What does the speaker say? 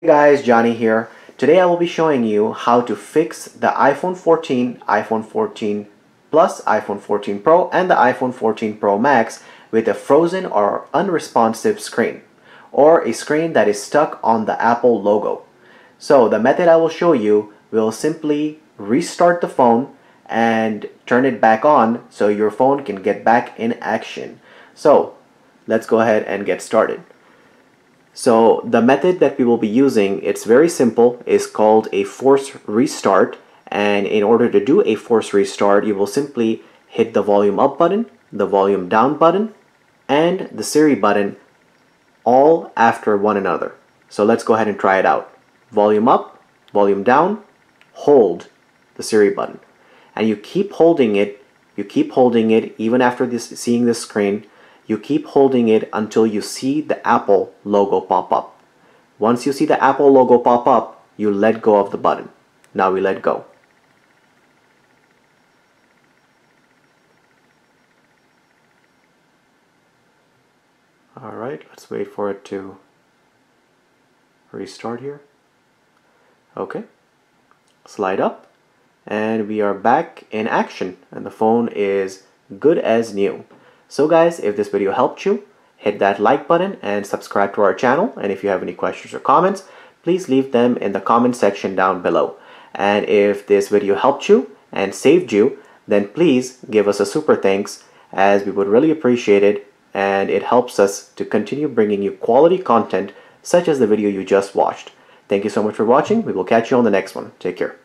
Hey guys, Johnny here. Today I will be showing you how to fix the iPhone 14, iPhone 14 Plus, iPhone 14 Pro, and the iPhone 14 Pro Max with a frozen or unresponsive screen or a screen that is stuck on the Apple logo. So the method I will show you will simply restart the phone and turn it back on so your phone can get back in action. So let's go ahead and get started. So the method that we will be using, it's very simple, is called a force restart. And in order to do a force restart, you will simply hit the volume up button, the volume down button, and the Siri button all after one another. So let's go ahead and try it out. Volume up, volume down, hold the Siri button. And you keep holding it, you keep holding it even after this, seeing this screen you keep holding it until you see the Apple logo pop up. Once you see the Apple logo pop up, you let go of the button. Now we let go. Alright, let's wait for it to restart here. Okay, slide up and we are back in action and the phone is good as new. So guys, if this video helped you, hit that like button and subscribe to our channel. And if you have any questions or comments, please leave them in the comment section down below. And if this video helped you and saved you, then please give us a super thanks as we would really appreciate it and it helps us to continue bringing you quality content such as the video you just watched. Thank you so much for watching. We will catch you on the next one. Take care.